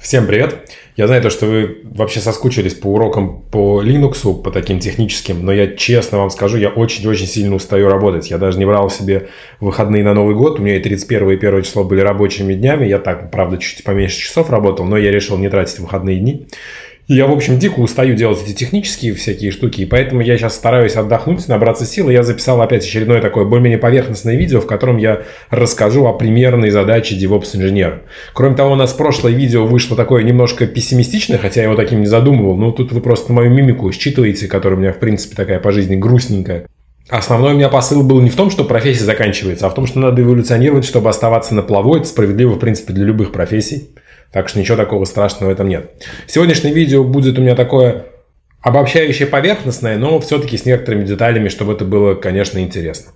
Всем привет! Я знаю то, что вы вообще соскучились по урокам по Linux, по таким техническим, но я честно вам скажу, я очень-очень сильно устаю работать. Я даже не брал себе выходные на Новый год. У меня и 31 и 1 число были рабочими днями. Я так, правда, чуть поменьше часов работал, но я решил не тратить выходные дни. Я, в общем, дико устаю делать эти технические всякие штуки, и поэтому я сейчас стараюсь отдохнуть, набраться сил. И я записал опять очередное такое более-менее поверхностное видео, в котором я расскажу о примерной задаче DevOps-инженера. Кроме того, у нас прошлое видео вышло такое немножко пессимистичное, хотя я его таким не задумывал. Но тут вы просто мою мимику считываете, которая у меня, в принципе, такая по жизни грустненькая. Основной у меня посыл был не в том, что профессия заканчивается, а в том, что надо эволюционировать, чтобы оставаться на плаву. Это справедливо, в принципе, для любых профессий. Так что ничего такого страшного в этом нет. Сегодняшнее видео будет у меня такое обобщающее поверхностное, но все-таки с некоторыми деталями, чтобы это было, конечно, интересно.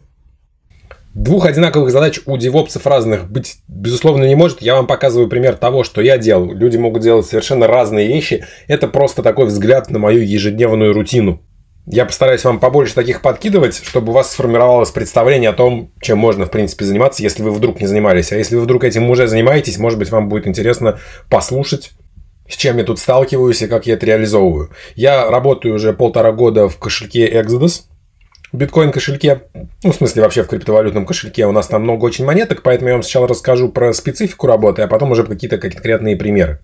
Двух одинаковых задач у девопсов разных быть, безусловно, не может. Я вам показываю пример того, что я делал. Люди могут делать совершенно разные вещи. Это просто такой взгляд на мою ежедневную рутину. Я постараюсь вам побольше таких подкидывать, чтобы у вас сформировалось представление о том, чем можно, в принципе, заниматься, если вы вдруг не занимались. А если вы вдруг этим уже занимаетесь, может быть, вам будет интересно послушать, с чем я тут сталкиваюсь и как я это реализовываю. Я работаю уже полтора года в кошельке Exodus, в биткоин кошельке, ну, в смысле, вообще в криптовалютном кошельке. У нас там много очень монеток, поэтому я вам сначала расскажу про специфику работы, а потом уже какие-то конкретные примеры.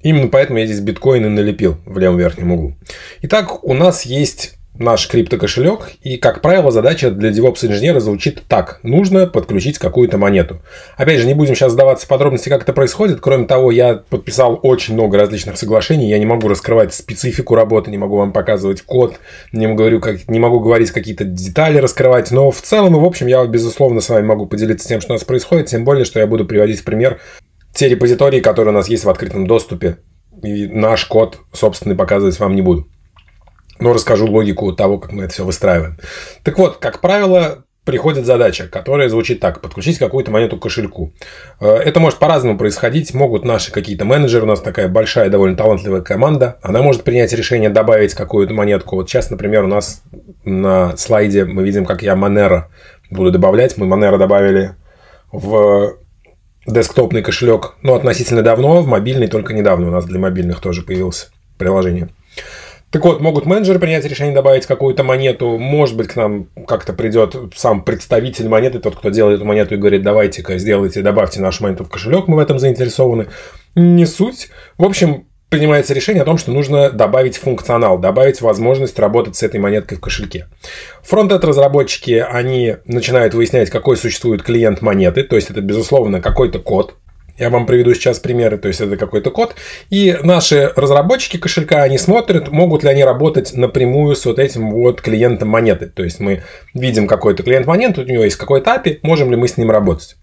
Именно поэтому я здесь биткоины налепил в левом верхнем углу. Итак, у нас есть наш криптокошелек, и, как правило, задача для DevOps-инженера звучит так. Нужно подключить какую-то монету. Опять же, не будем сейчас сдаваться в подробности, как это происходит. Кроме того, я подписал очень много различных соглашений. Я не могу раскрывать специфику работы, не могу вам показывать код, не могу, как, не могу говорить какие-то детали раскрывать. Но в целом и в общем я, безусловно, с вами могу поделиться тем, что у нас происходит. Тем более, что я буду приводить пример те репозитории, которые у нас есть в открытом доступе, и наш код собственный показывать вам не буду. Но расскажу логику того, как мы это все выстраиваем. Так вот, как правило, приходит задача, которая звучит так. Подключить какую-то монету к кошельку. Э, это может по-разному происходить. Могут наши какие-то менеджеры, у нас такая большая, довольно талантливая команда. Она может принять решение добавить какую-то монетку. Вот сейчас, например, у нас на слайде мы видим, как я Monero буду добавлять. Мы Monero добавили в десктопный кошелек, ну, относительно давно, в мобильный только недавно у нас для мобильных тоже появилось приложение. Так вот, могут менеджеры принять решение добавить какую-то монету. Может быть, к нам как-то придет сам представитель монеты, тот, кто делает эту монету, и говорит, давайте-ка сделайте, добавьте нашу монету в кошелек, мы в этом заинтересованы. Не суть. В общем, принимается решение о том, что нужно добавить функционал, добавить возможность работать с этой монеткой в кошельке. Фронтенд разработчики, они начинают выяснять, какой существует клиент монеты, то есть это, безусловно, какой-то код, я вам приведу сейчас примеры, то есть это какой-то код. И наши разработчики кошелька, они смотрят, могут ли они работать напрямую с вот этим вот клиентом монеты. То есть мы видим какой-то клиент монеты, у него есть какой-то API, можем ли мы с ним работать.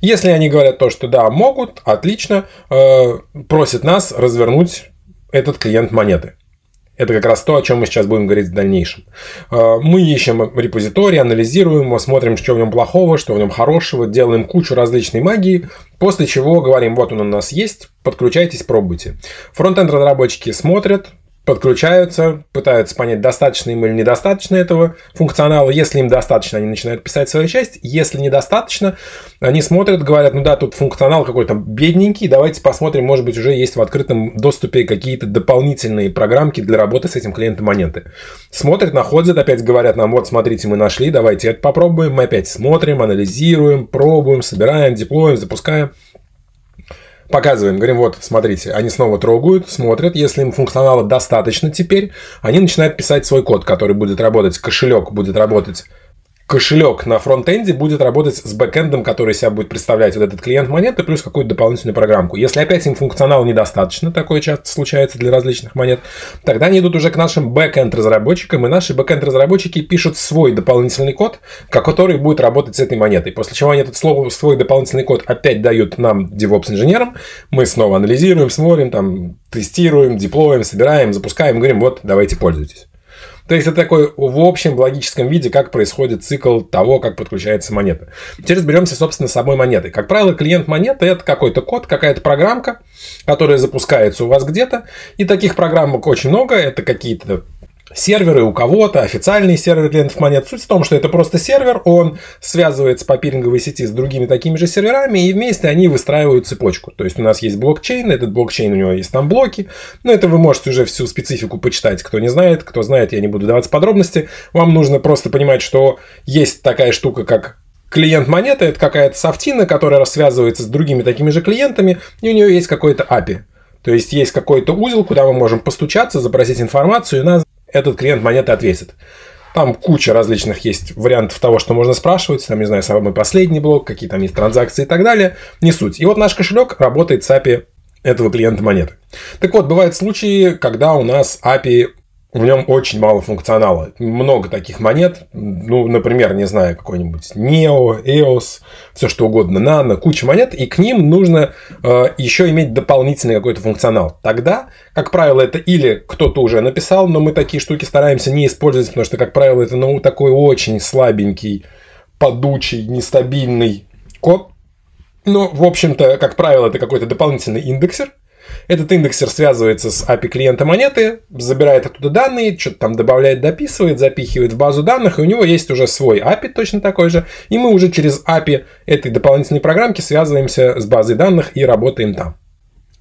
Если они говорят то, что да, могут, отлично, э, просят нас развернуть этот клиент монеты. Это как раз то, о чем мы сейчас будем говорить в дальнейшем. Э, мы ищем репозиторий, анализируем его, смотрим, что в нем плохого, что в нем хорошего, делаем кучу различной магии, после чего говорим, вот он у нас есть, подключайтесь, пробуйте. Фронтенд разработчики смотрят, подключаются, пытаются понять, достаточно им или недостаточно этого функционала. Если им достаточно, они начинают писать свою часть. Если недостаточно, они смотрят, говорят, ну да, тут функционал какой-то бедненький, давайте посмотрим, может быть, уже есть в открытом доступе какие-то дополнительные программки для работы с этим клиентом монеты. Смотрят, находят, опять говорят нам, вот смотрите, мы нашли, давайте это попробуем. Мы опять смотрим, анализируем, пробуем, собираем, деплоим, запускаем показываем, говорим, вот, смотрите, они снова трогают, смотрят, если им функционала достаточно теперь, они начинают писать свой код, который будет работать, кошелек будет работать кошелек на фронтенде будет работать с бэкэндом, который себя будет представлять вот этот клиент монеты, плюс какую-то дополнительную программку. Если опять им функционала недостаточно, такое часто случается для различных монет, тогда они идут уже к нашим бэкэнд разработчикам, и наши бэкэнд разработчики пишут свой дополнительный код, который будет работать с этой монетой. После чего они этот слово, свой дополнительный код опять дают нам, DevOps инженерам, мы снова анализируем, смотрим, там, тестируем, деплоим, собираем, запускаем, говорим, вот, давайте пользуйтесь. То есть это такой в общем логическом виде, как происходит цикл того, как подключается монета. Теперь разберемся, собственно, с самой монетой. Как правило, клиент монеты это какой-то код, какая-то программка, которая запускается у вас где-то. И таких программок очень много. Это какие-то серверы у кого-то, официальные серверы клиентов монет. Суть в том, что это просто сервер, он связывается по пиринговой сети с другими такими же серверами, и вместе они выстраивают цепочку. То есть у нас есть блокчейн, этот блокчейн, у него есть там блоки, но это вы можете уже всю специфику почитать, кто не знает, кто знает, я не буду давать подробности. Вам нужно просто понимать, что есть такая штука, как клиент монеты, это какая-то софтина, которая связывается с другими такими же клиентами, и у нее есть какой-то API. То есть есть какой-то узел, куда мы можем постучаться, запросить информацию, и нас этот клиент монеты ответит. Там куча различных есть вариантов того, что можно спрашивать. Там, не знаю, самый последний блок, какие там есть транзакции и так далее. Не суть. И вот наш кошелек работает с API этого клиента монеты. Так вот, бывают случаи, когда у нас API в нем очень мало функционала. Много таких монет. Ну, например, не знаю, какой-нибудь Neo, EOS, все что угодно, Nano, куча монет, и к ним нужно э, еще иметь дополнительный какой-то функционал. Тогда, как правило, это или кто-то уже написал, но мы такие штуки стараемся не использовать, потому что, как правило, это ну, такой очень слабенький, подучий, нестабильный код. Но, в общем-то, как правило, это какой-то дополнительный индексер, этот индексер связывается с API клиента монеты, забирает оттуда данные, что-то там добавляет, дописывает, запихивает в базу данных, и у него есть уже свой API точно такой же, и мы уже через API этой дополнительной программки связываемся с базой данных и работаем там.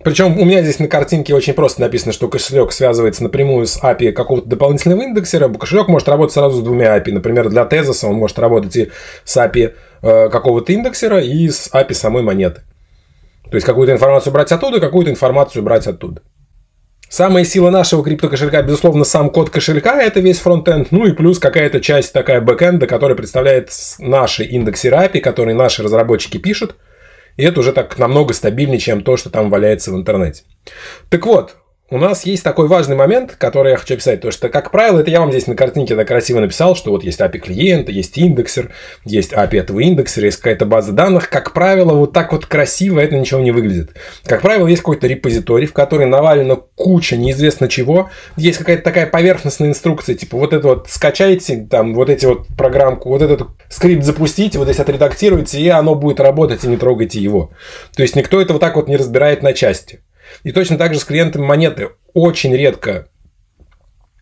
Причем у меня здесь на картинке очень просто написано, что кошелек связывается напрямую с API какого-то дополнительного индексера. Кошелек может работать сразу с двумя API. Например, для Tezos он может работать и с API э, какого-то индексера, и с API самой монеты. То есть какую-то информацию брать оттуда, какую-то информацию брать оттуда. Самая сила нашего криптокошелька, безусловно, сам код кошелька, это весь фронтенд, ну и плюс какая-то часть такая бэкэнда, которая представляет наши индексы API, которые наши разработчики пишут. И это уже так намного стабильнее, чем то, что там валяется в интернете. Так вот, у нас есть такой важный момент, который я хочу описать. То, что, как правило, это я вам здесь на картинке так красиво написал, что вот есть API клиента, есть индексер, есть API этого индексера, есть какая-то база данных. Как правило, вот так вот красиво это ничего не выглядит. Как правило, есть какой-то репозиторий, в который навалена куча неизвестно чего. Есть какая-то такая поверхностная инструкция, типа вот это вот скачайте, там вот эти вот программку, вот этот скрипт запустите, вот здесь отредактируйте, и оно будет работать, и не трогайте его. То есть никто это вот так вот не разбирает на части. И точно так же с клиентами монеты. Очень редко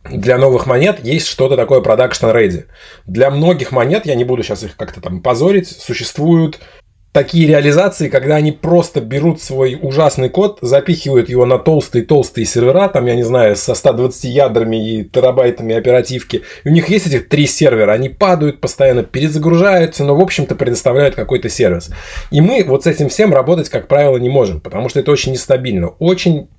для новых монет есть что-то такое production ready. Для многих монет, я не буду сейчас их как-то там позорить, существуют такие реализации, когда они просто берут свой ужасный код, запихивают его на толстые-толстые сервера, там, я не знаю, со 120 ядрами и терабайтами оперативки. И у них есть этих три сервера, они падают постоянно, перезагружаются, но, в общем-то, предоставляют какой-то сервис. И мы вот с этим всем работать, как правило, не можем, потому что это очень нестабильно. Очень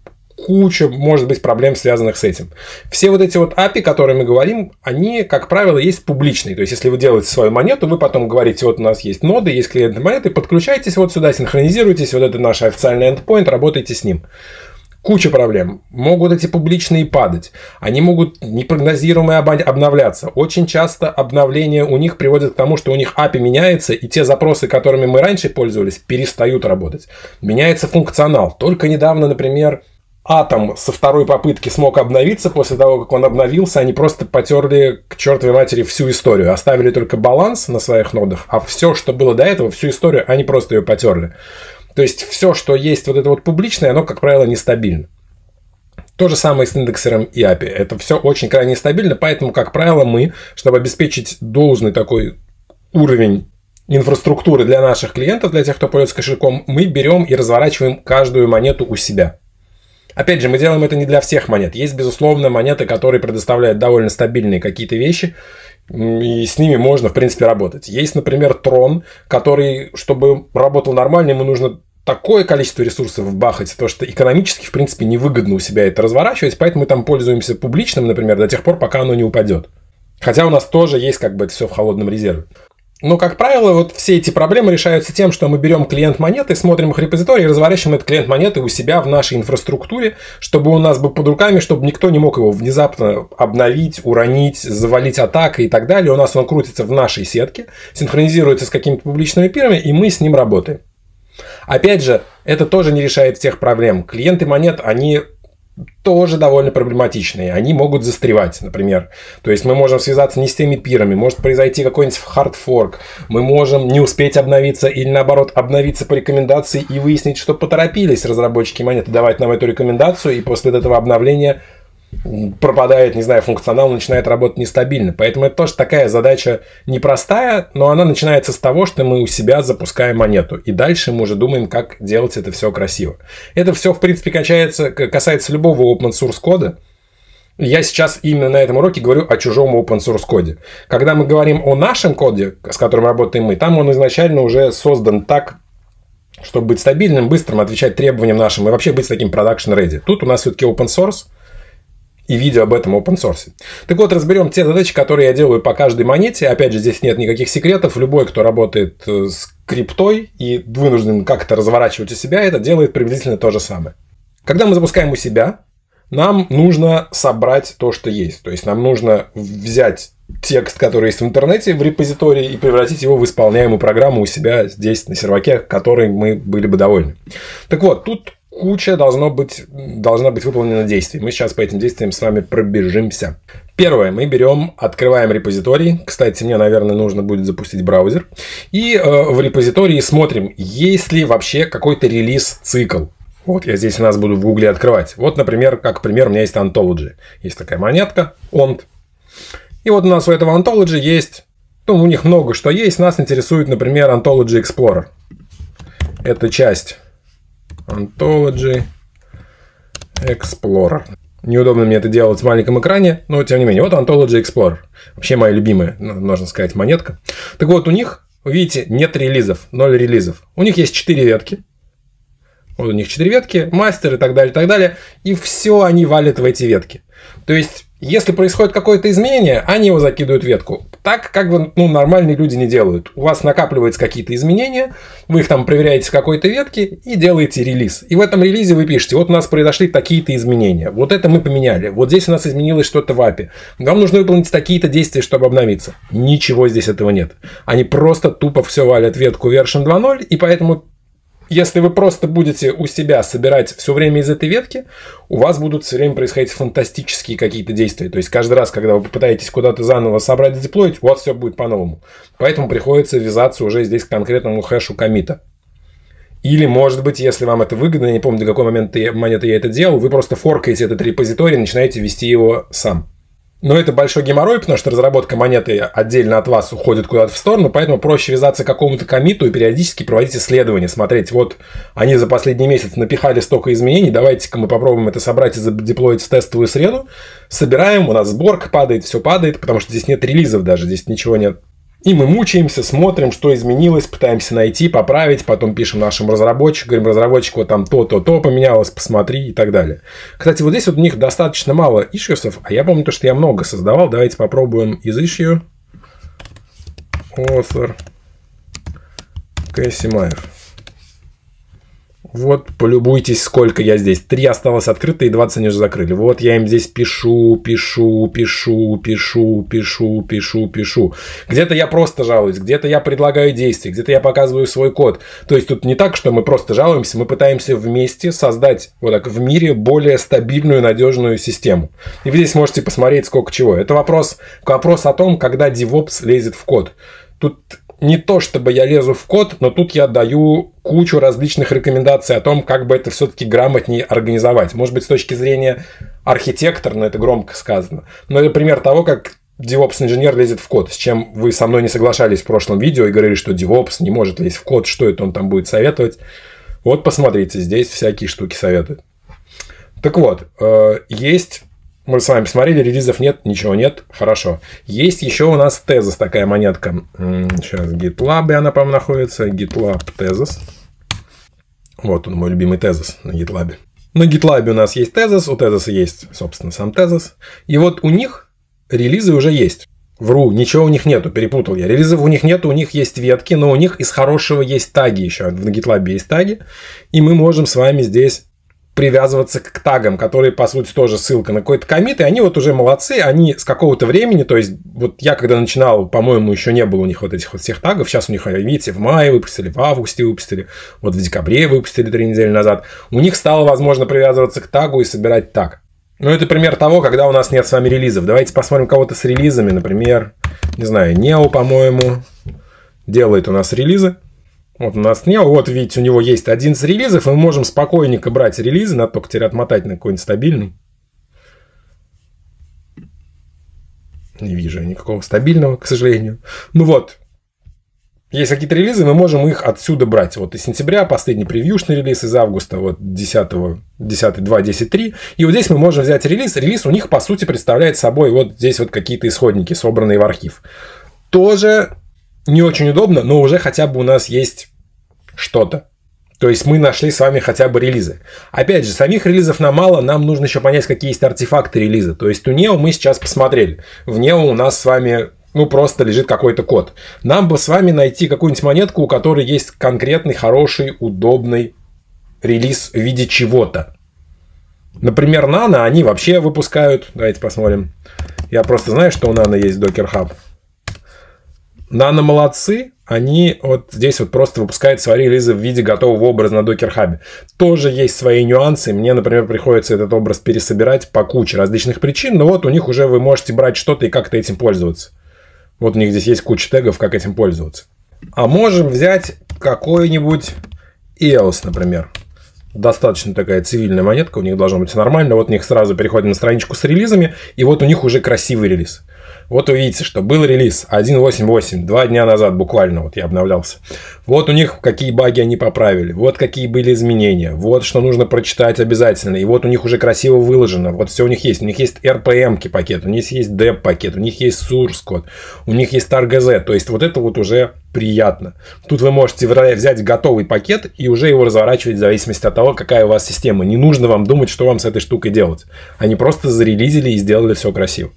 куча, может быть, проблем, связанных с этим. Все вот эти вот API, которые мы говорим, они, как правило, есть публичные. То есть, если вы делаете свою монету, вы потом говорите, вот у нас есть ноды, есть клиенты монеты, подключайтесь вот сюда, синхронизируйтесь, вот это наш официальный endpoint, работайте с ним. Куча проблем. Могут эти публичные падать. Они могут непрогнозируемо обновляться. Очень часто обновления у них приводят к тому, что у них API меняется, и те запросы, которыми мы раньше пользовались, перестают работать. Меняется функционал. Только недавно, например, Атом со второй попытки смог обновиться, после того, как он обновился, они просто потерли к чертовой матери всю историю. Оставили только баланс на своих нодах, а все, что было до этого, всю историю, они просто ее потерли. То есть все, что есть вот это вот публичное, оно, как правило, нестабильно. То же самое с индексером и API. Это все очень крайне стабильно, поэтому, как правило, мы, чтобы обеспечить должный такой уровень инфраструктуры для наших клиентов, для тех, кто пользуется кошельком, мы берем и разворачиваем каждую монету у себя. Опять же, мы делаем это не для всех монет. Есть, безусловно, монеты, которые предоставляют довольно стабильные какие-то вещи, и с ними можно, в принципе, работать. Есть, например, трон, который, чтобы работал нормально, ему нужно такое количество ресурсов вбахать, то что экономически, в принципе, невыгодно у себя это разворачивать, поэтому мы там пользуемся публичным, например, до тех пор, пока оно не упадет. Хотя у нас тоже есть как бы это все в холодном резерве. Но, как правило, вот все эти проблемы решаются тем, что мы берем клиент монеты, смотрим их репозиторий и разворачиваем этот клиент монеты у себя в нашей инфраструктуре, чтобы у нас был под руками, чтобы никто не мог его внезапно обновить, уронить, завалить атакой и так далее. У нас он крутится в нашей сетке, синхронизируется с какими-то публичными пирами, и мы с ним работаем. Опять же, это тоже не решает всех проблем. Клиенты монет, они тоже довольно проблематичные. Они могут застревать, например. То есть мы можем связаться не с теми пирами, может произойти какой-нибудь хардфорк, мы можем не успеть обновиться или наоборот обновиться по рекомендации и выяснить, что поторопились разработчики монеты давать нам эту рекомендацию, и после этого обновления пропадает, не знаю, функционал, начинает работать нестабильно. Поэтому это тоже такая задача непростая, но она начинается с того, что мы у себя запускаем монету. И дальше мы уже думаем, как делать это все красиво. Это все, в принципе, касается, касается любого open source кода. Я сейчас именно на этом уроке говорю о чужом open source коде. Когда мы говорим о нашем коде, с которым работаем мы, там он изначально уже создан так, чтобы быть стабильным, быстрым, отвечать требованиям нашим и вообще быть таким production ready. Тут у нас все-таки open source – и видео об этом open source. Так вот, разберем те задачи, которые я делаю по каждой монете. Опять же, здесь нет никаких секретов. Любой, кто работает э, с криптой и вынужден как-то разворачивать у себя, это делает приблизительно то же самое. Когда мы запускаем у себя, нам нужно собрать то, что есть. То есть нам нужно взять текст, который есть в интернете, в репозитории, и превратить его в исполняемую программу у себя здесь на серваке, которой мы были бы довольны. Так вот, тут куча должно быть, должна быть выполнена действий. Мы сейчас по этим действиям с вами пробежимся. Первое, мы берем, открываем репозиторий. Кстати, мне, наверное, нужно будет запустить браузер. И э, в репозитории смотрим, есть ли вообще какой-то релиз-цикл. Вот я здесь у нас буду в гугле открывать. Вот, например, как пример, у меня есть Ontology. Есть такая монетка, ONT. И вот у нас у этого Ontology есть, ну, у них много что есть. Нас интересует, например, Ontology Explorer. Это часть Ontology Explorer. Неудобно мне это делать в маленьком экране, но тем не менее. Вот Ontology Explorer. Вообще моя любимая, ну, можно сказать, монетка. Так вот, у них, видите, нет релизов, ноль релизов. У них есть 4 ветки. Вот у них 4 ветки, мастер и так далее, и так далее. И все они валят в эти ветки. То есть если происходит какое-то изменение, они его закидывают в ветку. Так, как бы ну, нормальные люди не делают. У вас накапливаются какие-то изменения, вы их там проверяете в какой-то ветке и делаете релиз. И в этом релизе вы пишете, вот у нас произошли такие-то изменения, вот это мы поменяли, вот здесь у нас изменилось что-то в API. Вам нужно выполнить такие-то действия, чтобы обновиться. Ничего здесь этого нет. Они просто тупо все валят ветку version 2.0, и поэтому если вы просто будете у себя собирать все время из этой ветки, у вас будут все время происходить фантастические какие-то действия. То есть каждый раз, когда вы попытаетесь куда-то заново собрать и деплоить, у вас все будет по-новому. Поэтому приходится ввязаться уже здесь к конкретному хэшу комита. Или, может быть, если вам это выгодно, я не помню, до какой момента я это делал, вы просто форкаете этот репозиторий и начинаете вести его сам. Но это большой геморрой, потому что разработка монеты отдельно от вас уходит куда-то в сторону, поэтому проще вязаться к какому-то комиту и периодически проводить исследования, смотреть, вот они за последний месяц напихали столько изменений, давайте-ка мы попробуем это собрать и задеплоить в тестовую среду, собираем, у нас сборка падает, все падает, потому что здесь нет релизов даже, здесь ничего нет. И мы мучаемся, смотрим, что изменилось, пытаемся найти, поправить, потом пишем нашему разработчику, говорим, разработчику, там то-то-то поменялось, посмотри и так далее. Кстати, вот здесь вот у них достаточно мало ишьюсов, а я помню то, что я много создавал. Давайте попробуем из issue. Author Касимаев. Вот, полюбуйтесь, сколько я здесь. Три осталось открыто, и 20 они уже закрыли. Вот я им здесь пишу, пишу, пишу, пишу, пишу, пишу, пишу. Где-то я просто жалуюсь, где-то я предлагаю действия, где-то я показываю свой код. То есть тут не так, что мы просто жалуемся, мы пытаемся вместе создать вот так в мире более стабильную, надежную систему. И вы здесь можете посмотреть, сколько чего. Это вопрос, вопрос о том, когда DevOps лезет в код. Тут не то чтобы я лезу в код, но тут я даю кучу различных рекомендаций о том, как бы это все-таки грамотнее организовать. Может быть, с точки зрения архитектора, но это громко сказано. Но это пример того, как DevOps-инженер лезет в код, с чем вы со мной не соглашались в прошлом видео и говорили, что DevOps не может лезть в код, что это он там будет советовать. Вот посмотрите, здесь всякие штуки советуют. Так вот, э, есть мы с вами посмотрели, релизов нет, ничего нет. Хорошо. Есть еще у нас тезис, такая монетка. Сейчас, GitLab она, по-моему, находится. GitLab тезис. Вот он, мой любимый тезис на GitLab. На GitLab у нас есть тезис, у тезиса есть, собственно, сам тезис. И вот у них релизы уже есть. Вру, ничего у них нету, перепутал я. Релизов у них нету, у них есть ветки, но у них из хорошего есть таги еще. На GitLab есть таги. И мы можем с вами здесь привязываться к тагам, которые, по сути, тоже ссылка на какой-то комит, и они вот уже молодцы, они с какого-то времени, то есть вот я когда начинал, по-моему, еще не было у них вот этих вот всех тагов, сейчас у них, видите, в мае выпустили, в августе выпустили, вот в декабре выпустили три недели назад, у них стало возможно привязываться к тагу и собирать таг. Ну, это пример того, когда у нас нет с вами релизов. Давайте посмотрим кого-то с релизами, например, не знаю, Нео, по-моему, делает у нас релизы. Вот у нас не, вот видите, у него есть 11 релизов, и мы можем спокойненько брать релизы, надо только теперь отмотать на какой-нибудь стабильный. Не вижу никакого стабильного, к сожалению. Ну вот, есть какие-то релизы, мы можем их отсюда брать. Вот из сентября последний превьюшный релиз, из августа вот 10, 10 2, 10, 3. И вот здесь мы можем взять релиз. Релиз у них, по сути, представляет собой вот здесь вот какие-то исходники, собранные в архив. Тоже не очень удобно, но уже хотя бы у нас есть что-то. То есть мы нашли с вами хотя бы релизы. Опять же, самих релизов нам мало, нам нужно еще понять, какие есть артефакты релиза. То есть у Neo мы сейчас посмотрели. В Neo у нас с вами ну, просто лежит какой-то код. Нам бы с вами найти какую-нибудь монетку, у которой есть конкретный, хороший, удобный релиз в виде чего-то. Например, Nano они вообще выпускают. Давайте посмотрим. Я просто знаю, что у Nano есть Docker Hub. Nano молодцы. Они вот здесь вот просто выпускают свои релизы в виде готового образа на Docker Hub. Тоже есть свои нюансы. Мне, например, приходится этот образ пересобирать по куче различных причин. Но вот у них уже вы можете брать что-то и как-то этим пользоваться. Вот у них здесь есть куча тегов, как этим пользоваться. А можем взять какой-нибудь EOS, например. Достаточно такая цивильная монетка, у них должно быть все нормально. Вот у них сразу переходим на страничку с релизами, и вот у них уже красивый релиз. Вот увидите, что был релиз 1.8.8, два дня назад буквально, вот я обновлялся. Вот у них какие баги они поправили, вот какие были изменения, вот что нужно прочитать обязательно. И вот у них уже красиво выложено, вот все у них есть. У них есть RPM пакет, у них есть DEP пакет, у них есть source код, у них есть TarGZ. То есть вот это вот уже приятно. Тут вы можете взять готовый пакет и уже его разворачивать в зависимости от того, какая у вас система. Не нужно вам думать, что вам с этой штукой делать. Они просто зарелизили и сделали все красиво.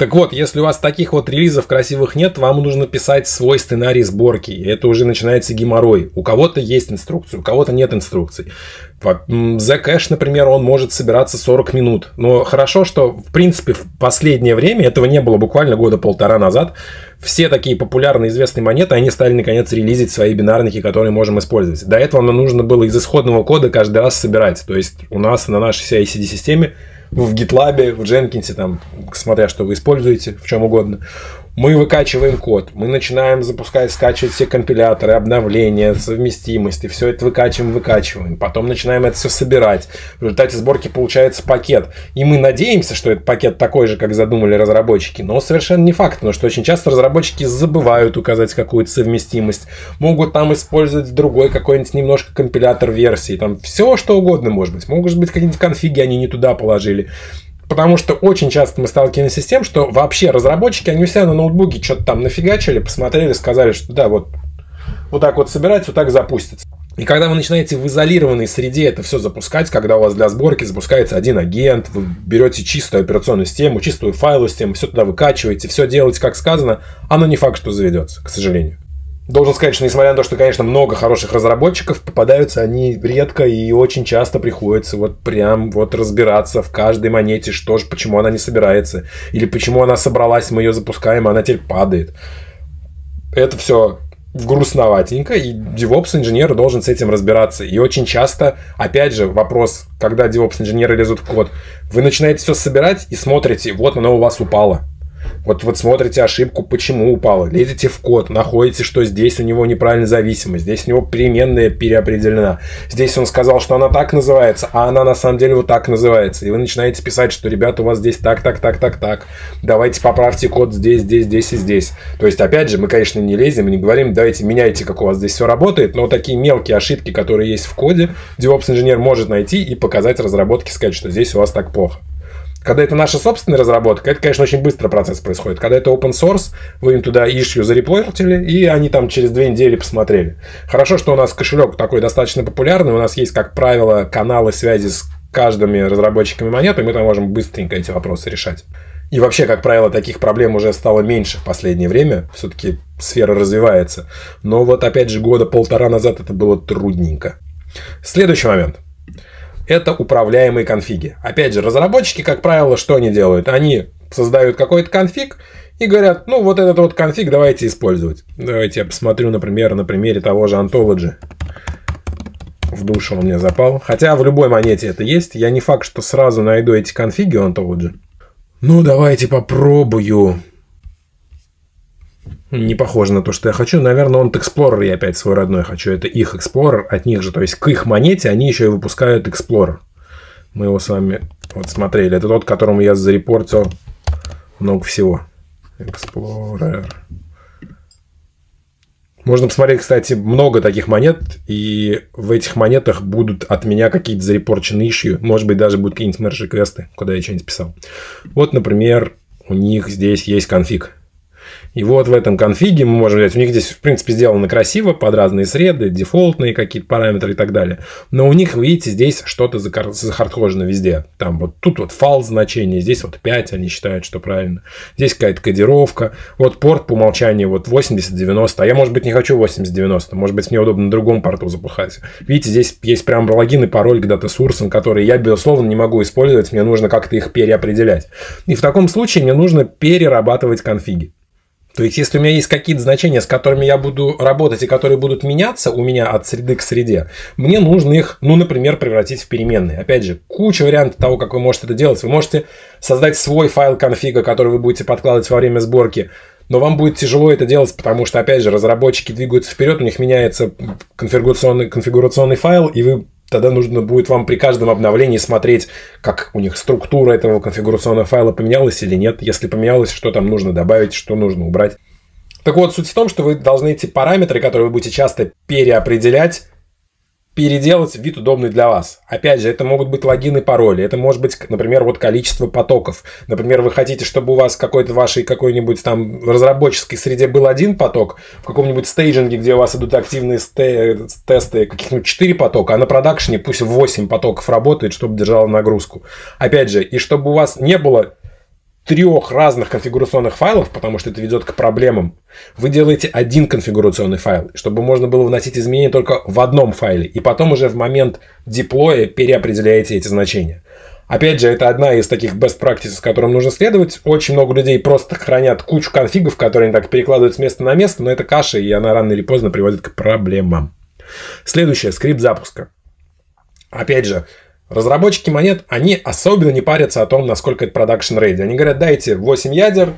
Так вот, если у вас таких вот релизов красивых нет, вам нужно писать свой сценарий сборки. И это уже начинается геморрой. У кого-то есть инструкция, у кого-то нет инструкций. Zcash, например, он может собираться 40 минут. Но хорошо, что, в принципе, в последнее время, этого не было буквально года полтора назад, все такие популярные известные монеты, они стали наконец релизить свои бинарники, которые можем использовать. До этого нам нужно было из исходного кода каждый раз собирать. То есть у нас на нашей CI-CD-системе в GitLab, в Jenkins, там, смотря что вы используете, в чем угодно. Мы выкачиваем код, мы начинаем запускать, скачивать все компиляторы, обновления, совместимости, все это выкачиваем, выкачиваем. Потом начинаем это все собирать. В результате сборки получается пакет. И мы надеемся, что этот пакет такой же, как задумали разработчики. Но совершенно не факт, потому что очень часто разработчики забывают указать какую-то совместимость. Могут там использовать другой какой-нибудь немножко компилятор версии. Там все что угодно может быть. Могут быть какие-нибудь конфиги они не туда положили. Потому что очень часто мы сталкиваемся с тем, что вообще разработчики, они у себя на ноутбуке что-то там нафигачили, посмотрели, сказали, что да, вот, вот так вот собирается, вот так запустится. И когда вы начинаете в изолированной среде это все запускать, когда у вас для сборки запускается один агент, вы берете чистую операционную систему, чистую файловую систему, все туда выкачиваете, все делаете как сказано, оно не факт, что заведется, к сожалению. Должен сказать, что несмотря на то, что, конечно, много хороших разработчиков, попадаются они редко и очень часто приходится вот прям вот разбираться в каждой монете, что же, почему она не собирается, или почему она собралась, мы ее запускаем, а она теперь падает. Это все грустноватенько, и DevOps-инженер должен с этим разбираться. И очень часто, опять же, вопрос, когда DevOps-инженеры лезут в код, вы начинаете все собирать и смотрите, вот оно у вас упало. Вот, вот смотрите ошибку, почему упала, лезете в код, находите, что здесь у него неправильная зависимость, здесь у него переменная переопределена. Здесь он сказал, что она так называется, а она на самом деле вот так называется. И вы начинаете писать, что, ребята, у вас здесь так, так, так, так, так. Давайте поправьте код здесь, здесь, здесь и здесь. То есть, опять же, мы, конечно, не лезем не говорим, давайте меняйте, как у вас здесь все работает, но такие мелкие ошибки, которые есть в коде, DevOps-инженер может найти и показать разработке, сказать, что здесь у вас так плохо. Когда это наша собственная разработка, это, конечно, очень быстро процесс происходит. Когда это open source, вы им туда issue зарепортили, и они там через две недели посмотрели. Хорошо, что у нас кошелек такой достаточно популярный, у нас есть, как правило, каналы связи с каждыми разработчиками монет, и мы там можем быстренько эти вопросы решать. И вообще, как правило, таких проблем уже стало меньше в последнее время. Все-таки сфера развивается. Но вот опять же, года полтора назад это было трудненько. Следующий момент – это управляемые конфиги. Опять же, разработчики, как правило, что они делают? Они создают какой-то конфиг и говорят, ну, вот этот вот конфиг давайте использовать. Давайте я посмотрю, например, на примере того же Ontology. В душу он мне запал. Хотя в любой монете это есть. Я не факт, что сразу найду эти конфиги Ontology. Ну, давайте попробую. Не похоже на то, что я хочу. Наверное, он Explorer я опять свой родной хочу. Это их Explorer от них же. То есть к их монете они еще и выпускают Explorer. Мы его с вами вот смотрели. Это тот, которому я зарепортил много всего. Explorer. Можно посмотреть, кстати, много таких монет, и в этих монетах будут от меня какие-то зарепорченные ищу. Может быть, даже будут какие-нибудь мерджи квесты, куда я что-нибудь писал. Вот, например, у них здесь есть конфиг. И вот в этом конфиге мы можем взять, у них здесь, в принципе, сделано красиво, под разные среды, дефолтные какие-то параметры и так далее. Но у них, видите, здесь что-то захардхожено везде. Там вот тут вот фал значение, здесь вот 5 они считают, что правильно. Здесь какая-то кодировка. Вот порт по умолчанию вот 80-90, а я, может быть, не хочу 80-90, может быть, мне удобно на другом порту запухать. Видите, здесь есть прям логин и пароль к дата-сурсам, которые я, безусловно, не могу использовать, мне нужно как-то их переопределять. И в таком случае мне нужно перерабатывать конфиги. То есть, если у меня есть какие-то значения, с которыми я буду работать и которые будут меняться у меня от среды к среде, мне нужно их, ну, например, превратить в переменные. Опять же, куча вариантов того, как вы можете это делать. Вы можете создать свой файл конфига, который вы будете подкладывать во время сборки, но вам будет тяжело это делать, потому что, опять же, разработчики двигаются вперед, у них меняется конфигурационный, конфигурационный файл, и вы тогда нужно будет вам при каждом обновлении смотреть, как у них структура этого конфигурационного файла поменялась или нет. Если поменялась, что там нужно добавить, что нужно убрать. Так вот, суть в том, что вы должны эти параметры, которые вы будете часто переопределять, переделать вид удобный для вас. Опять же, это могут быть логины, пароли. Это может быть, например, вот количество потоков. Например, вы хотите, чтобы у вас какой-то вашей какой-нибудь там разработческой среде был один поток, в каком-нибудь стейджинге, где у вас идут активные тесты, каких-нибудь 4 потока, а на продакшене пусть 8 потоков работает, чтобы держала нагрузку. Опять же, и чтобы у вас не было трех разных конфигурационных файлов, потому что это ведет к проблемам, вы делаете один конфигурационный файл, чтобы можно было вносить изменения только в одном файле, и потом уже в момент деплоя переопределяете эти значения. Опять же, это одна из таких best practices, которым нужно следовать. Очень много людей просто хранят кучу конфигов, которые они так перекладывают с места на место, но это каша, и она рано или поздно приводит к проблемам. Следующее, скрипт запуска. Опять же, Разработчики монет, они особенно не парятся о том, насколько это production ready. Они говорят, дайте 8 ядер,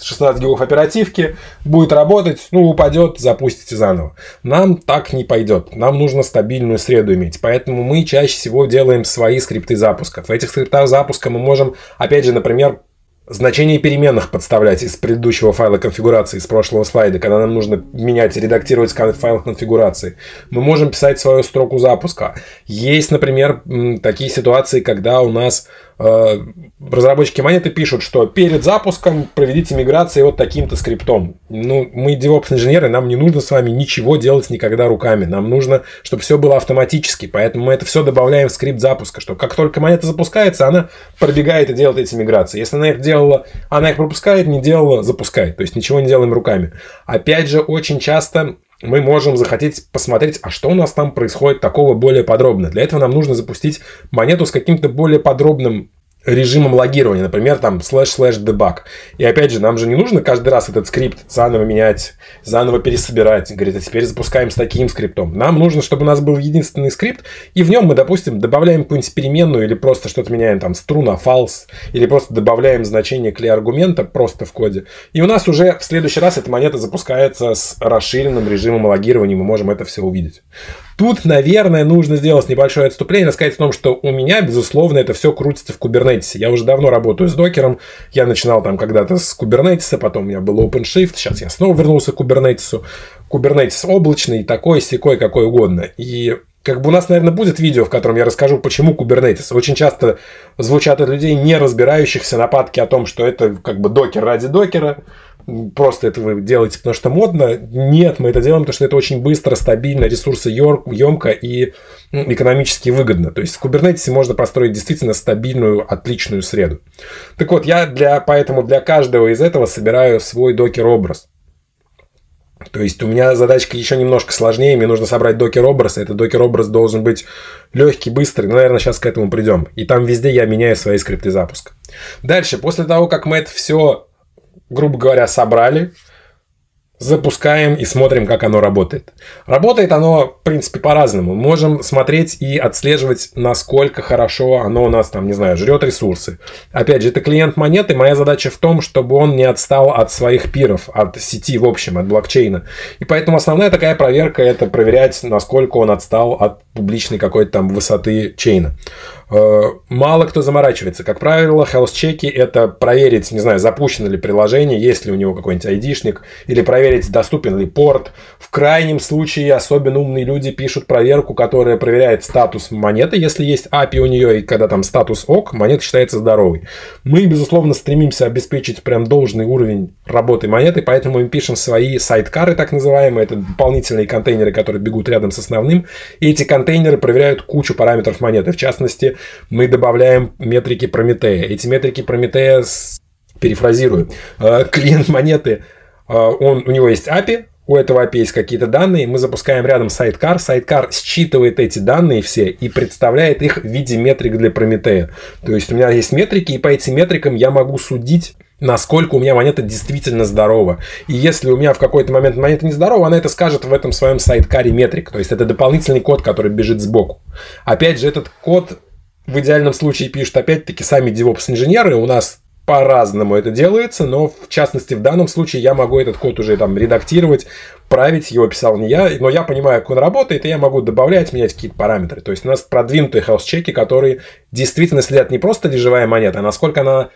16 гигов оперативки, будет работать, ну, упадет, запустите заново. Нам так не пойдет. Нам нужно стабильную среду иметь. Поэтому мы чаще всего делаем свои скрипты запуска. В этих скриптах запуска мы можем, опять же, например, значение переменных подставлять из предыдущего файла конфигурации, из прошлого слайда, когда нам нужно менять и редактировать файл конфигурации. Мы можем писать свою строку запуска. Есть, например, такие ситуации, когда у нас разработчики монеты пишут, что перед запуском проведите миграции вот таким-то скриптом. Ну, мы DevOps-инженеры, нам не нужно с вами ничего делать никогда руками. Нам нужно, чтобы все было автоматически. Поэтому мы это все добавляем в скрипт запуска, что как только монета запускается, она пробегает и делает эти миграции. Если она их делала, она их пропускает, не делала, запускает. То есть ничего не делаем руками. Опять же, очень часто мы можем захотеть посмотреть, а что у нас там происходит такого более подробно. Для этого нам нужно запустить монету с каким-то более подробным режимом логирования, например, там слэш-слэш debug. И опять же, нам же не нужно каждый раз этот скрипт заново менять, заново пересобирать. Говорит, а теперь запускаем с таким скриптом. Нам нужно, чтобы у нас был единственный скрипт, и в нем мы, допустим, добавляем какую-нибудь переменную или просто что-то меняем, там, струна, false, или просто добавляем значение клей аргумента просто в коде. И у нас уже в следующий раз эта монета запускается с расширенным режимом логирования, мы можем это все увидеть. Тут, наверное, нужно сделать небольшое отступление, рассказать о том, что у меня, безусловно, это все крутится в Kubernetes. Я уже давно работаю с докером. Я начинал там когда-то с Kubernetes, потом у меня был OpenShift, сейчас я снова вернулся к Kubernetes. Kubernetes облачный, такой, секой, какой угодно. И как бы у нас, наверное, будет видео, в котором я расскажу, почему Kubernetes. Очень часто звучат от людей, не разбирающихся нападки о том, что это как бы докер ради докера просто это вы делаете, потому что модно. Нет, мы это делаем, потому что это очень быстро, стабильно, ресурсы емко и ну, экономически выгодно. То есть в Kubernetes можно построить действительно стабильную, отличную среду. Так вот, я для, поэтому для каждого из этого собираю свой докер-образ. То есть у меня задачка еще немножко сложнее, мне нужно собрать докер-образ, этот докер-образ должен быть легкий, быстрый, ну, наверное, сейчас к этому придем. И там везде я меняю свои скрипты запуска. Дальше, после того, как мы это все грубо говоря, собрали, запускаем и смотрим, как оно работает. Работает оно, в принципе, по-разному. Можем смотреть и отслеживать, насколько хорошо оно у нас, там, не знаю, жрет ресурсы. Опять же, это клиент монеты. Моя задача в том, чтобы он не отстал от своих пиров, от сети в общем, от блокчейна. И поэтому основная такая проверка – это проверять, насколько он отстал от публичной какой-то там высоты чейна. Э, мало кто заморачивается. Как правило, health-чеки – это проверить, не знаю, запущено ли приложение, есть ли у него какой-нибудь айдишник, или проверить, доступен ли порт. В крайнем случае, особенно умные люди пишут проверку, которая проверяет статус монеты, если есть API у нее, и когда там статус ок, монета считается здоровой. Мы, безусловно, стремимся обеспечить прям должный уровень работы монеты, поэтому мы пишем свои сайткары, так называемые, это дополнительные контейнеры, которые бегут рядом с основным, и эти контейнеры проверяют кучу параметров монеты. В частности, мы добавляем метрики Прометея. Эти метрики Прометея, перефразирую, э, клиент монеты, э, он, у него есть API, у этого API есть какие-то данные, мы запускаем рядом сайткар, сайткар считывает эти данные все и представляет их в виде метрик для Прометея. То есть у меня есть метрики, и по этим метрикам я могу судить насколько у меня монета действительно здорова. И если у меня в какой-то момент монета нездорова, она это скажет в этом своем сайткаре метрик. То есть это дополнительный код, который бежит сбоку. Опять же, этот код в идеальном случае пишут опять-таки сами DevOps-инженеры. У нас по-разному это делается, но в частности в данном случае я могу этот код уже там редактировать, править, его писал не я, но я понимаю, как он работает, и я могу добавлять, менять какие-то параметры. То есть у нас продвинутые health-чеки, которые действительно следят не просто ли живая монета, а насколько она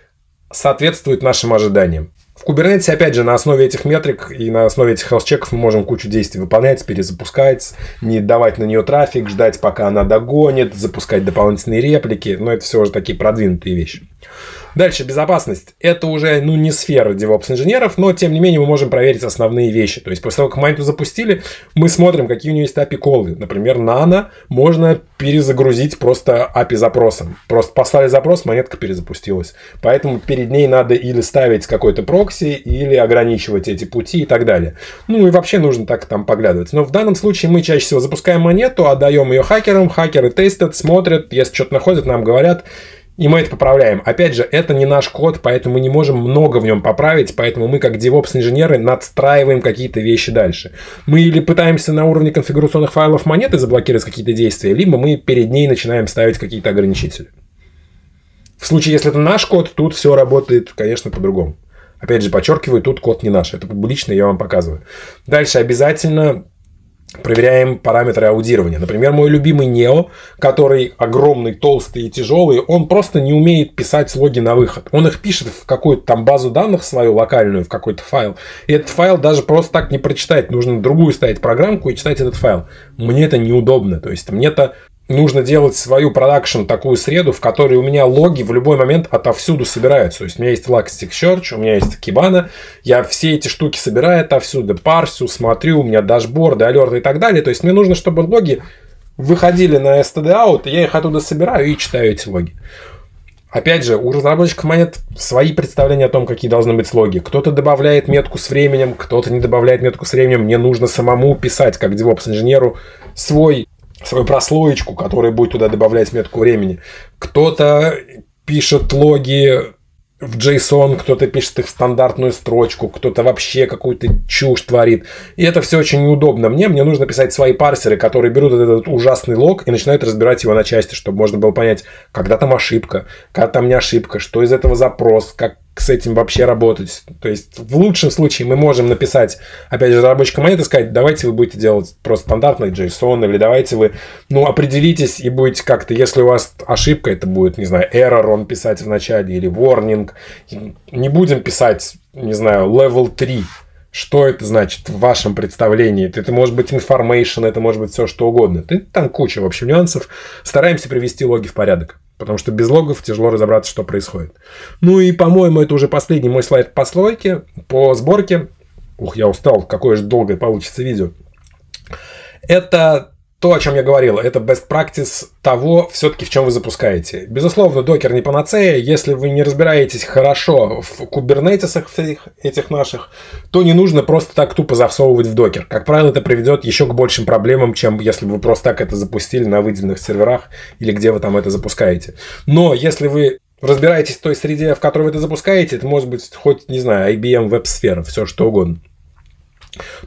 соответствует нашим ожиданиям. В Kubernetes, опять же, на основе этих метрик и на основе этих health-чеков мы можем кучу действий выполнять, перезапускать, не давать на нее трафик, ждать, пока она догонит, запускать дополнительные реплики. Но это все уже такие продвинутые вещи. Дальше, безопасность. Это уже, ну, не сфера DevOps-инженеров, но, тем не менее, мы можем проверить основные вещи. То есть, после того, как Майнту запустили, мы смотрим, какие у нее есть API-колы. Например, Nano можно перезагрузить просто API-запросом. Просто послали запрос, монетка перезапустилась. Поэтому перед ней надо или ставить какой-то прокси, или ограничивать эти пути и так далее. Ну, и вообще нужно так там поглядывать. Но в данном случае мы чаще всего запускаем монету, отдаем ее хакерам, хакеры тестят, смотрят, если что-то находят, нам говорят, и мы это поправляем. Опять же, это не наш код, поэтому мы не можем много в нем поправить, поэтому мы как DevOps-инженеры надстраиваем какие-то вещи дальше. Мы или пытаемся на уровне конфигурационных файлов монеты заблокировать какие-то действия, либо мы перед ней начинаем ставить какие-то ограничители. В случае, если это наш код, тут все работает, конечно, по-другому. Опять же, подчеркиваю, тут код не наш. Это публично, я вам показываю. Дальше обязательно проверяем параметры аудирования. Например, мой любимый Neo, который огромный, толстый и тяжелый, он просто не умеет писать логи на выход. Он их пишет в какую-то там базу данных свою локальную, в какой-то файл. И этот файл даже просто так не прочитать. Нужно другую ставить программку и читать этот файл. Мне это неудобно. То есть мне-то нужно делать свою продакшн такую среду, в которой у меня логи в любой момент отовсюду собираются. То есть у меня есть Elasticsearch, у меня есть Kibana, я все эти штуки собираю отовсюду, парсю, смотрю, у меня дашборды, алерты и так далее. То есть мне нужно, чтобы логи выходили на std out, и я их оттуда собираю и читаю эти логи. Опять же, у разработчиков монет свои представления о том, какие должны быть логи. Кто-то добавляет метку с временем, кто-то не добавляет метку с временем. Мне нужно самому писать, как DevOps-инженеру, свой свою прослоечку, которая будет туда добавлять метку времени. Кто-то пишет логи в JSON, кто-то пишет их в стандартную строчку, кто-то вообще какую-то чушь творит. И это все очень неудобно мне. Мне нужно писать свои парсеры, которые берут этот ужасный лог и начинают разбирать его на части, чтобы можно было понять, когда там ошибка, когда там не ошибка, что из этого запрос, как с этим вообще работать. То есть в лучшем случае мы можем написать, опять же, разработчикам монеты сказать, давайте вы будете делать просто стандартный JSON, или давайте вы, ну, определитесь и будете как-то, если у вас ошибка, это будет, не знаю, error он писать в начале, или warning. Не будем писать, не знаю, level 3. Что это значит в вашем представлении? Это может быть information, это может быть все что угодно. Там куча, в общем, нюансов. Стараемся привести логи в порядок. Потому что без логов тяжело разобраться, что происходит. Ну и, по-моему, это уже последний мой слайд по слойке, по сборке. Ух, я устал, какое же долгое получится видео. Это то, о чем я говорил, это best practice того, все-таки в чем вы запускаете. Безусловно, докер не панацея. Если вы не разбираетесь хорошо в кубернетисах этих, этих наших, то не нужно просто так тупо засовывать в докер. Как правило, это приведет еще к большим проблемам, чем если бы вы просто так это запустили на выделенных серверах или где вы там это запускаете. Но если вы разбираетесь в той среде, в которой вы это запускаете, это может быть хоть, не знаю, IBM, веб-сфера, все что угодно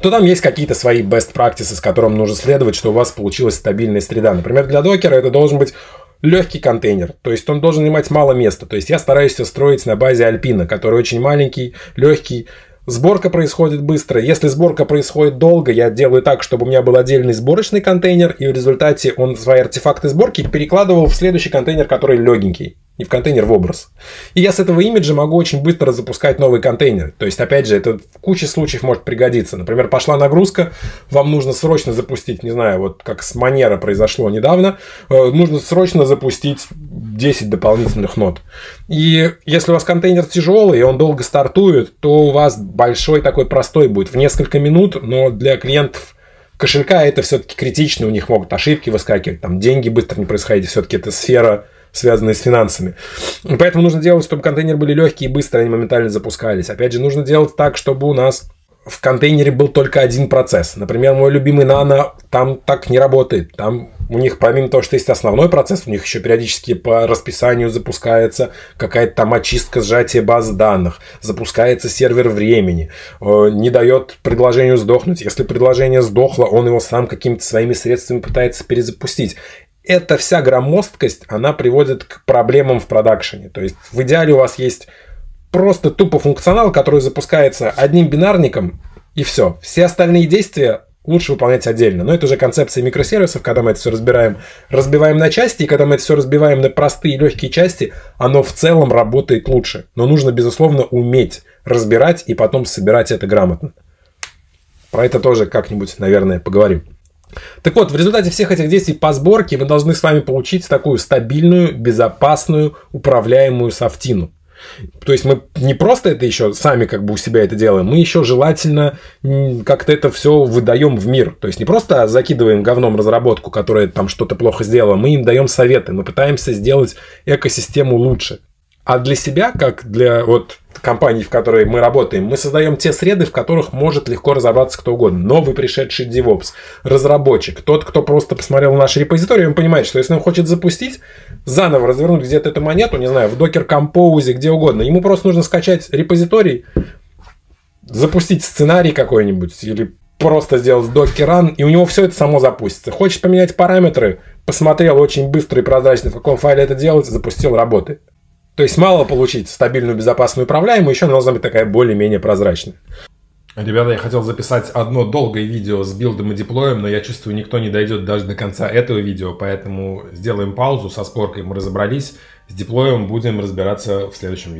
то там есть какие-то свои best practices, которым нужно следовать, что у вас получилась стабильная среда. Например, для докера это должен быть легкий контейнер, то есть он должен занимать мало места. То есть я стараюсь все строить на базе Альпина, который очень маленький, легкий, Сборка происходит быстро. Если сборка происходит долго, я делаю так, чтобы у меня был отдельный сборочный контейнер, и в результате он свои артефакты сборки перекладывал в следующий контейнер, который легенький не в контейнер, в образ. И я с этого имиджа могу очень быстро запускать новый контейнер. То есть, опять же, это в куче случаев может пригодиться. Например, пошла нагрузка, вам нужно срочно запустить, не знаю, вот как с манера произошло недавно, э, нужно срочно запустить 10 дополнительных нот. И если у вас контейнер тяжелый, и он долго стартует, то у вас большой такой простой будет в несколько минут, но для клиентов кошелька это все-таки критично, у них могут ошибки выскакивать, там деньги быстро не происходить, все-таки это сфера связанные с финансами. Поэтому нужно делать, чтобы контейнеры были легкие и быстро, они моментально запускались. Опять же, нужно делать так, чтобы у нас в контейнере был только один процесс. Например, мой любимый Nano, там так не работает. Там у них, помимо того, что есть основной процесс, у них еще периодически по расписанию запускается какая-то там очистка сжатия баз данных, запускается сервер времени, э, не дает предложению сдохнуть. Если предложение сдохло, он его сам какими-то своими средствами пытается перезапустить эта вся громоздкость, она приводит к проблемам в продакшене. То есть в идеале у вас есть просто тупо функционал, который запускается одним бинарником, и все. Все остальные действия лучше выполнять отдельно. Но это уже концепция микросервисов, когда мы это все разбираем, разбиваем на части, и когда мы это все разбиваем на простые легкие части, оно в целом работает лучше. Но нужно, безусловно, уметь разбирать и потом собирать это грамотно. Про это тоже как-нибудь, наверное, поговорим. Так вот, в результате всех этих действий по сборке мы должны с вами получить такую стабильную, безопасную, управляемую софтину. То есть мы не просто это еще сами как бы у себя это делаем, мы еще желательно как-то это все выдаем в мир. То есть не просто закидываем говном разработку, которая там что-то плохо сделала, мы им даем советы, мы пытаемся сделать экосистему лучше. А для себя, как для вот компаний, в которой мы работаем, мы создаем те среды, в которых может легко разобраться кто угодно. Новый пришедший DevOps, разработчик, тот, кто просто посмотрел наш репозиторий, он понимает, что если он хочет запустить, заново развернуть где-то эту монету, не знаю, в Docker Compose, где угодно, ему просто нужно скачать репозиторий, запустить сценарий какой-нибудь или просто сделать Docker Run, и у него все это само запустится. Хочет поменять параметры, посмотрел очень быстро и прозрачно, в каком файле это делать, запустил, работает. То есть мало получить стабильную, безопасную, управляемую, еще она должна быть такая более-менее прозрачная. Ребята, я хотел записать одно долгое видео с билдом и диплоем, но я чувствую, никто не дойдет даже до конца этого видео, поэтому сделаем паузу, со споркой мы разобрались, с диплоем будем разбираться в следующем видео.